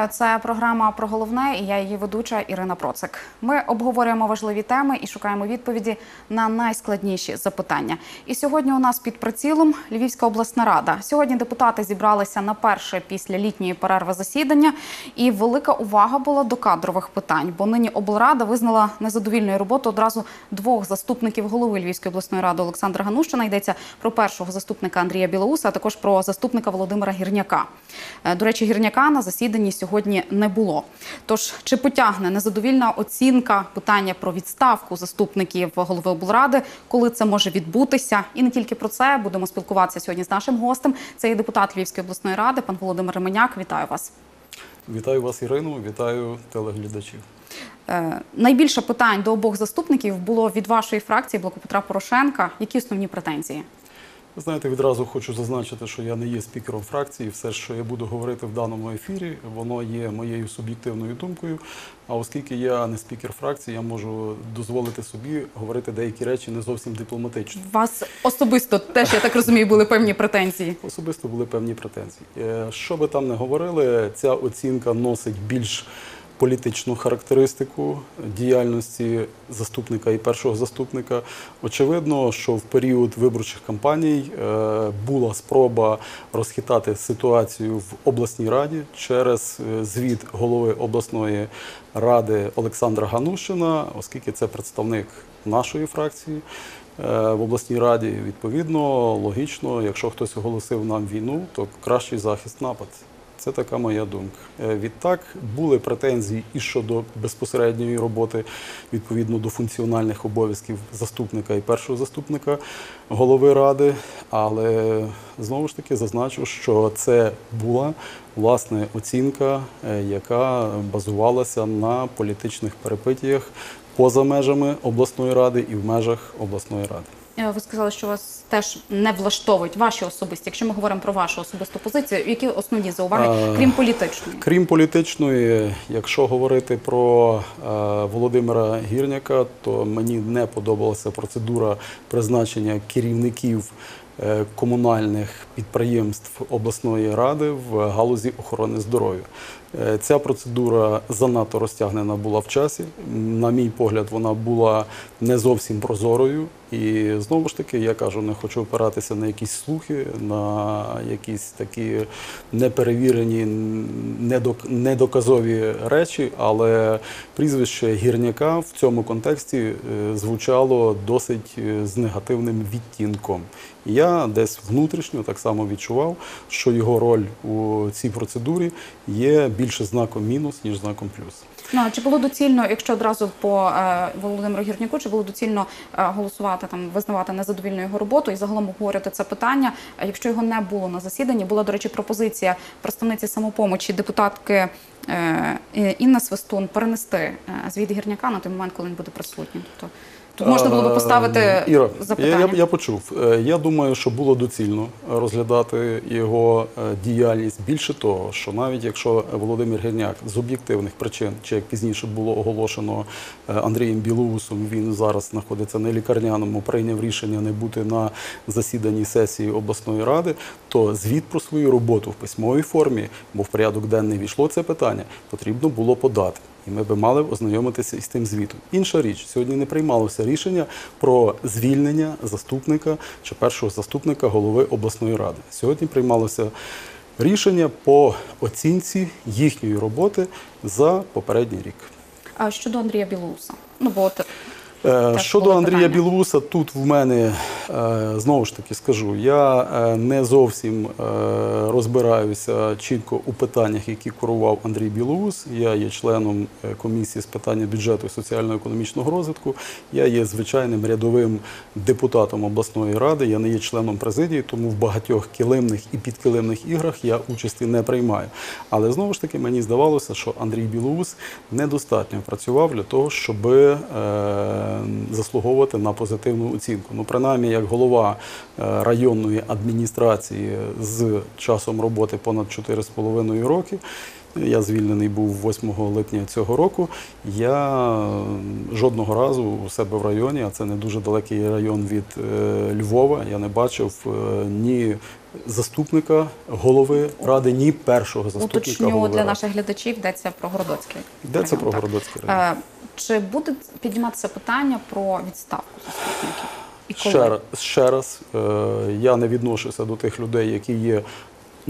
Вітаю, це програма про головне, і я її ведуча Ірина Процик. Ми обговорюємо важливі теми і шукаємо відповіді на найскладніші запитання. І сьогодні у нас під прицілом Львівська обласна рада. Сьогодні депутати зібралися на перше після літньої перерви засідання, і велика увага була до кадрових питань, бо нині облрада визнала незадовільною роботу одразу двох заступників голови Львівської обласної ради Олександра Ганущина. Йдеться про першого заступника Андрія Білоуса, а також про заступника Володимира Гірняка. Е, До речі, гірняка на засіданні сьогодні не було. Тож чи потягне незадовільна оцінка питання про відставку заступників голови облради, коли це може відбутися? І не тільки про це будемо спілкуватися сьогодні з нашим гостем. Це є депутат Львівської обласної ради, пан Володимир Ременяк. Вітаю вас. Вітаю вас, Ірину, вітаю телеглядачів. Е, Найбільше питань до обох заступників було від вашої фракції блоку Петра Порошенка. Які основні претензії? Знаєте, відразу хочу зазначити, що я не є спікером фракції. Все, що я буду говорити в даному ефірі, воно є моєю суб'єктивною думкою. А оскільки я не спікер фракції, я можу дозволити собі говорити деякі речі не зовсім дипломатично. Вас особисто теж я так розумію, були певні претензії. Особисто були певні претензії. Е, Що би там не говорили, ця оцінка носить більш політичну характеристику діяльності заступника і першого заступника. Очевидно, що в період виборчих кампаній е, була спроба розхитати ситуацію в обласній раді через е, звіт голови обласної ради Олександра Ганушина, оскільки це представник нашої фракції е, в обласній раді. Відповідно, логічно, якщо хтось оголосив нам війну, то кращий захист напад. Це така моя думка. Е, Відтак були претензії і щодо безпосередньої роботи відповідно до функціональних обов'язків заступника і першого заступника голови ради. Але знову ж таки зазначу, що це була власне оцінка, е, яка базувалася на політичних перепитіях поза межами обласної ради і в межах обласної ради. Е, Ви сказали, що вас теж не влаштовують ваші особисті. Якщо ми говоримо про вашу особисту позицію, які основні зауваги, А, крім політичної? Крім політичної, якщо говорити про е, Володимира Гірняка, то мені не подобалася процедура призначення керівників е, комунальних підприємств обласної ради в галузі охорони здоров'я. Е, Ця процедура занадто розтягнена була в часі. На мій погляд, вона була не зовсім прозорою. І знову ж таки, я кажу, не хочу опиратися на якісь слухи, на якісь такі неперевірені, недок- недоказові речі, але прізвище гірняка в цьому контексті е, звучало досить е, з негативним відтінком. Я десь внутрішньо так само відчував, що його роль у цій процедурі є більше знаком мінус, ніж знаком плюс. Ну а чи було доцільно, якщо одразу по е, Володимиру Гірняку, чи було доцільно е, голосувати там, визнавати незадовільну його роботу і загалом обговорювати це питання? Якщо його не було на засіданні, була до речі пропозиція представниці самопомочі депутатки е, е, Інна Свистун перенести е, звіт гірняка на той момент, коли він буде присутнім. Тобто тут можна було би поставити Е, Іра, запитання. Я, я, я почув. Е, Я думаю, що було доцільно розглядати його е, діяльність. Більше того, що навіть якщо Володимир Гірняк з об'єктивних причин, чи як пізніше було оголошено Андрієм Білоусом, він зараз знаходиться на лікарняному, прийняв рішення не бути на засіданні сесії обласної ради, то звіт про свою роботу в письмовій формі, бо в порядок денний війшло це питання, потрібно було подати. І ми би мали ознайомитися із тим звітом. Інша річ, сьогодні не приймалося рішення про звільнення заступника чи першого заступника голови обласної ради. Сьогодні приймалося рішення по оцінці їхньої роботи за попередній рік. А щодо Андрія Білоуса? Ну бо от Е, Теж Щодо Андрія питання. Білоуса, тут в мене е, знову ж таки скажу, я е, не зовсім розбираюся чітко у питаннях, які курував Андрій Білоус. Я є членом комісії з питання бюджету і соціально-економічного розвитку. Я є звичайним рядовим депутатом обласної ради. Я не є членом президії, тому в багатьох килимних і підкилимних іграх я участі не приймаю. Але знову ж таки мені здавалося, що Андрій Білоус недостатньо працював для того, щоб заслуговувати на позитивну оцінку. Ну, принаймні, як голова е, районної адміністрації з часом роботи понад 4,5 роки. Я звільнений був 8 липня цього року. Я жодного разу у себе в районі, а це не дуже далекий район від е, Львова. Я не бачив е, ні заступника голови ради, ні першого заступника Уточню голови для ради. наших глядачів, йдеться про Городоцький. Йдеться район, про. Городоцький район. Е, Чи буде підніматися питання про відставку заступників? І коли? Ще раз, ще раз я не відношуся до тих людей, які є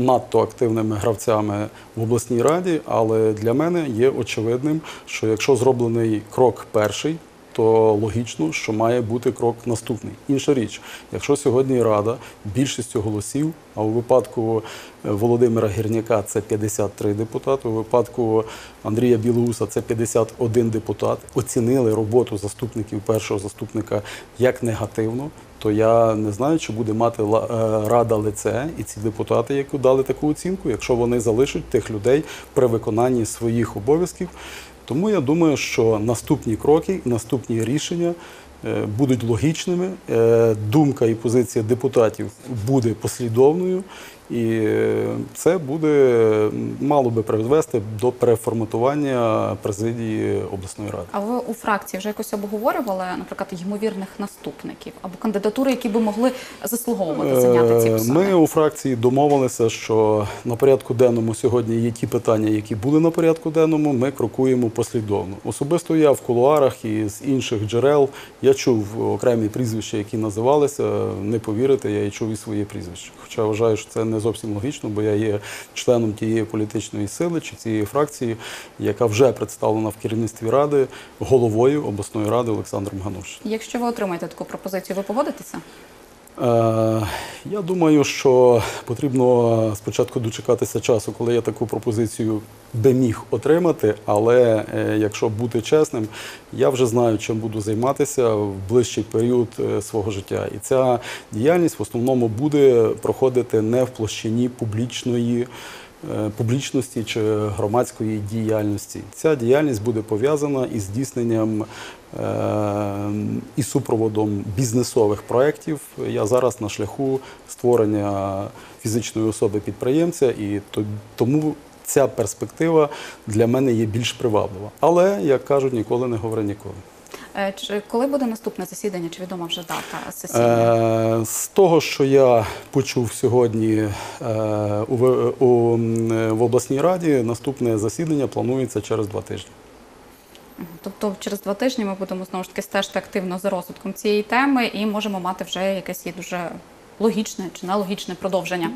надто активними гравцями в обласній раді, але для мене є очевидним, що якщо зроблений крок перший, то логічно, що має бути крок наступний. Інша річ, якщо сьогодні рада більшістю голосів, а у випадку е, Володимира Гірняка це 53 депутати, у випадку Андрія Білоуса це 51 депутат, оцінили роботу заступників першого заступника як негативно, то я не знаю, чи буде мати е, рада лице і ці депутати, які дали таку оцінку, якщо вони залишать тих людей при виконанні своїх обов'язків. Тому я думаю, що наступні кроки, наступні рішення е, будуть логічними. Е, Думка і позиція депутатів буде послідовною, і е, це буде мало би призвести до переформатування президії обласної ради. А ви у фракції вже якось обговорювали, наприклад, ймовірних наступників або кандидатури, які би могли заслуговувати зайняти ці Е, посади? Ми у фракції домовилися, що на порядку денному сьогодні є ті питання, які були на порядку денному. Ми крокуємо послідовно. Особисто я в кулуарах і з інших джерел я чув окремі прізвища, які називалися. Не повірите, я і чув і своє прізвище. Хоча вважаю, що це не зовсім логічно, бо я є членом тієї політичної сили чи цієї фракції, яка вже представлена в керівництві ради головою обласної ради Олександром Гануш. Якщо ви отримаєте таку пропозицію, ви погодитеся? Е, Я думаю, що потрібно спочатку дочекатися часу, коли я таку пропозицію би міг отримати. Але е, якщо бути чесним, я вже знаю, чим буду займатися в ближчий період е, свого життя. І ця діяльність в основному буде проходити не в площині публічної. Е, Публічності чи громадської діяльності ця діяльність буде пов'язана із здійсненням е, і супроводом бізнесових проєктів. Я зараз на шляху створення фізичної особи підприємця, і то- тому ця перспектива для мене є більш приваблива. Але як кажуть, ніколи не говори ніколи. Е, Чи коли буде наступне засідання? Чи відома вже дата сесії? Е, з того, що я почув сьогодні е, в обласній раді, наступне засідання планується через два тижні. Тобто через два тижні ми будемо знову ж таки стежити активно за розвитком цієї теми і можемо мати вже якесь є дуже логічне чи нелогічне продовження.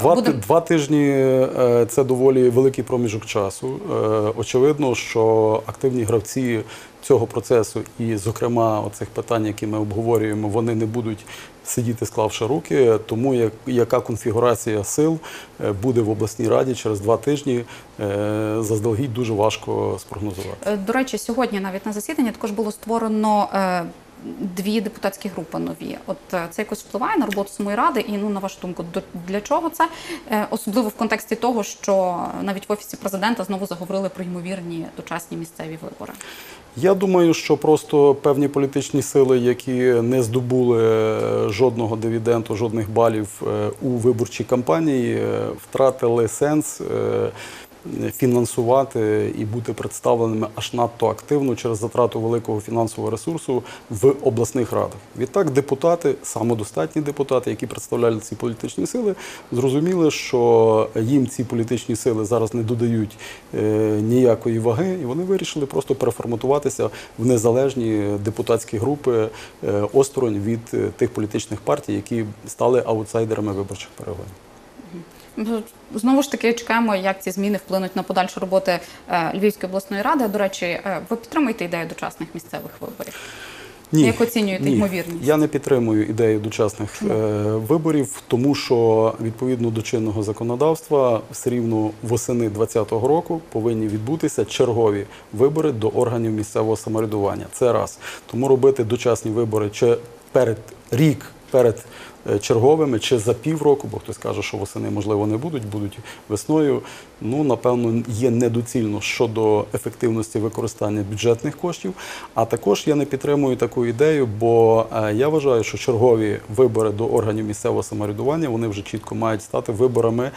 Два, Будем- два тижні е, це доволі великий проміжок часу. Е, Очевидно, що активні гравці цього процесу, і, зокрема, оцих питань, які ми обговорюємо, вони не будуть сидіти, склавши руки. Тому як, яка конфігурація сил е, буде в обласній раді через два тижні, заздалегідь дуже важко спрогнозувати. До речі, сьогодні навіть на засіданні також було створено дві депутатські групи нові. От е, це якось впливає на роботу самої ради, і ну на вашу думку, до- для чого це? Е, Особливо в контексті того, що навіть в офісі президента знову заговорили про ймовірні дочасні місцеві вибори. Я думаю, що просто певні політичні сили, які не здобули е, жодного дивіденду, жодних балів у виборчій кампанії, втратили сенс фінансувати і бути представленими аж надто активно через затрату великого фінансового ресурсу в обласних радах. Відтак, депутати, самодостатні депутати, які представляли ці політичні сили, зрозуміли, що їм ці політичні сили зараз не додають е, ніякої ваги, і вони вирішили просто переформатуватися в незалежні депутатські групи е, осторонь від е, тих політичних партій, які стали аутсайдерами виборчих перегонів. Ну, Знову ж таки чекаємо, як ці зміни вплинуть на подальшу роботу е, Львівської обласної ради. До речі, е, ви підтримуєте ідею дочасних місцевих виборів? Ні, Як оцінюєте ні. ймовірність? Я не підтримую ідею дочасних е, виборів, тому що відповідно до чинного законодавства все рівно восени 2020 року повинні відбутися чергові вибори до органів місцевого самоврядування. Це раз. Тому робити дочасні вибори чи перед рік перед е, черговими чи за півроку, бо хтось каже, що восени можливо не будуть, будуть весною. Ну напевно, є недоцільно щодо ефективності використання бюджетних коштів. А також я не підтримую таку ідею, бо е, я вважаю, що чергові вибори до органів місцевого самоврядування вони вже чітко мають стати виборами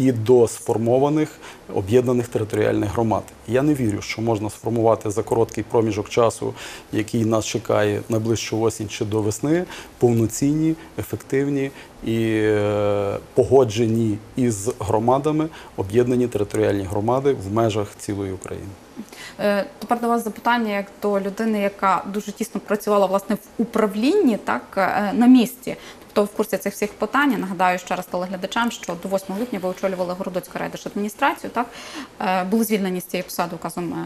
і до сформованих об'єднаних територіальних громад. Я не вірю, що можна сформувати за короткий проміжок часу, який нас чекає найближчу осінь чи до весни, повноцінні, ефективні і е, погоджені із громадами об'єднані територіальні громади в межах цілої України. Е, Тепер до вас запитання як до людини, яка дуже тісно працювала власне в управлінні, так е, на місці. Тобто в курсі цих всіх питань. Я Нагадаю ще раз телеглядачам, що до 8 липня ви очолювали Городоцьку райдержадміністрацію. Так е, були звільнені з цієї посади указом е,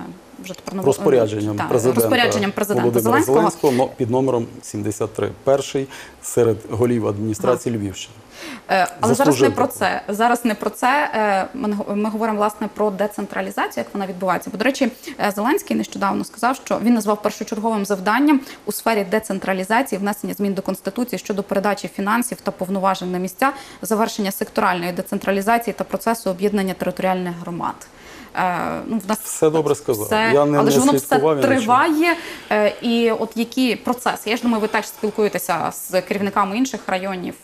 вже тепер нового- Розпорядженням Так, президента, розпорядженням президента Володимира Зеленського. Зеленського під номером 73. Перший серед голів адміністрації Львівщини. Е, Але зараз не про це. Зараз не про це. Ми, говоримо власне про децентралізацію, як вона відбувається. Бо, до речі, Зеленський нещодавно сказав, що він назвав першочерговим завданням у сфері децентралізації внесення змін до конституції щодо передачі фінансів та повноважень на місця, завершення секторальної децентралізації та процесу об'єднання територіальних громад. Е, Ну, в нас Все добре сказав. Все, Я не- але ж воно все триває. Е, І от які процеси? Я ж думаю, ви теж спілкуєтеся з керівниками інших районів.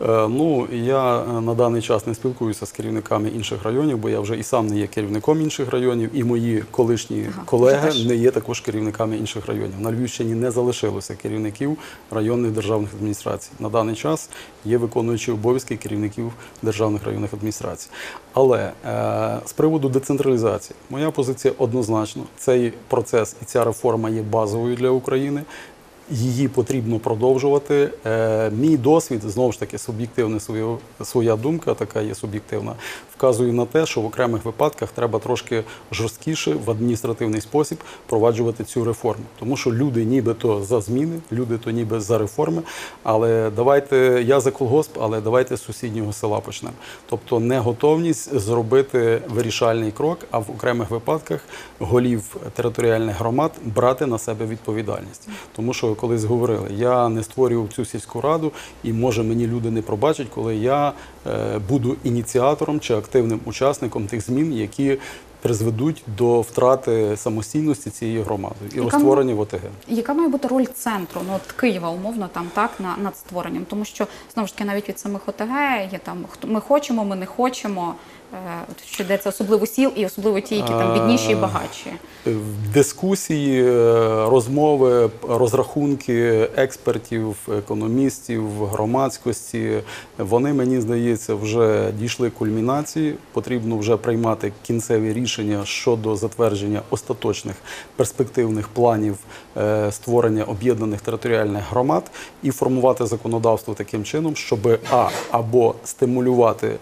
Е. Ну, я е, на даний час не спілкуюся з керівниками інших районів, бо я вже і сам не є керівником інших районів, і мої колишні Ага, колеги теж. не є також керівниками інших районів. На Львівщині не залишилося керівників районних державних адміністрацій. На даний час є виконуючі обов'язки керівників державних районних адміністрацій. Але е, з приводу децентралізації, моя позиція однозначно, цей процес і ця реформа є базовою для України. Її потрібно продовжувати. Е, мій досвід знову ж таки суб'єктивна своя, думка, така є суб'єктивна, вказує на те, що в окремих випадках треба трошки жорсткіше в адміністративний спосіб впроваджувати цю реформу. Тому що люди нібито за зміни, люди то ніби за реформи. Але давайте я за колгосп, але давайте з сусіднього села почнемо. Тобто не готовність зробити вирішальний крок, а в окремих випадках голів територіальних громад брати на себе відповідальність. Тому що колись говорили, я не створював цю сільську раду, і може мені люди не пробачать, коли я е, буду ініціатором чи активним учасником тих змін, які призведуть до втрати самостійності цієї громади і Яка розтворення в ОТГ. Яка має бути роль центру, ну от Києва, умовно, там так на над створенням? Тому що знову ж таки навіть від самих ОТГ є там хто ми хочемо, ми не хочемо. Е, Що йдеться особливо сіл і особливо ті, які там бідніші і багатші. Дискусії, е, розмови, розрахунки експертів, економістів, громадськості, вони, мені здається, вже дійшли кульмінації. Потрібно вже приймати кінцеві рішення щодо затвердження остаточних перспективних планів е, створення об'єднаних територіальних громад і формувати законодавство таким чином, щоб а або стимулювати е,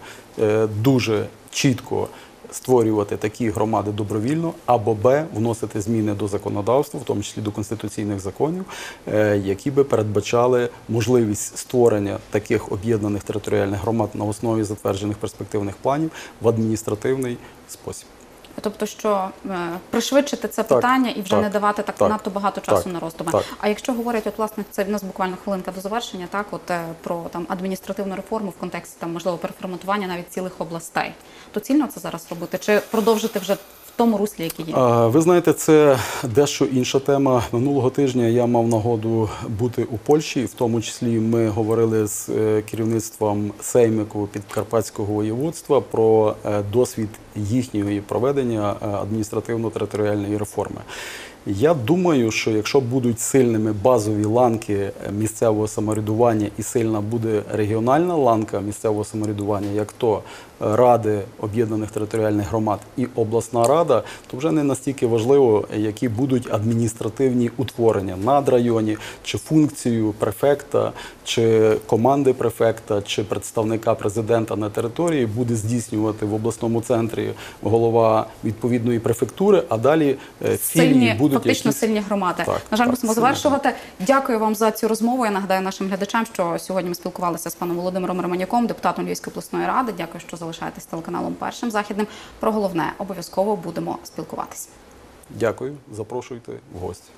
дуже чітко створювати такі громади добровільно, або Б вносити зміни до законодавства, в тому числі до конституційних законів, е, які би передбачали можливість створення таких об'єднаних територіальних громад на основі затверджених перспективних планів в адміністративний спосіб. Тобто, що е, пришвидшити це Так, питання і вже так, не давати так, так, надто багато часу так, на роздуми. так. А якщо говорять, от власне це в нас буквально хвилинка до завершення, так от е, про там адміністративну реформу в контексті там можливо переформатування навіть цілих областей, то цільно це зараз робити чи продовжити вже тому руслі, який є? Ви знаєте, це дещо інша тема. Минулого тижня я мав нагоду бути у Польщі, в тому числі ми говорили з е, керівництвом Сеймику Підкарпатського воєводства про е, досвід їхнього проведення е, адміністративно-територіальної реформи. Я думаю, що якщо будуть сильними базові ланки е, місцевого самоврядування і сильна буде регіональна ланка місцевого самоврядування, як то е, ради об'єднаних територіальних громад і обласна рада, то вже не настільки важливо, які будуть адміністративні утворення надрайоні, чи функцію префекта, чи команди префекта, чи представника президента на території буде здійснювати в обласному центрі голова відповідної префектури, а далі е, філії будуть фактично якісь... сильні громади. Так, На жаль, так, мусимо завершувати. завершувати. Дякую вам за цю розмову. Я нагадаю нашим глядачам, що сьогодні ми спілкувалися з паном Володимиром Романяком, депутатом Львівської обласної ради. Дякую, що залишаєтесь телеканалом першим західним. Про головне обов'язково будемо спілкуватись. Дякую, запрошуйте в гості.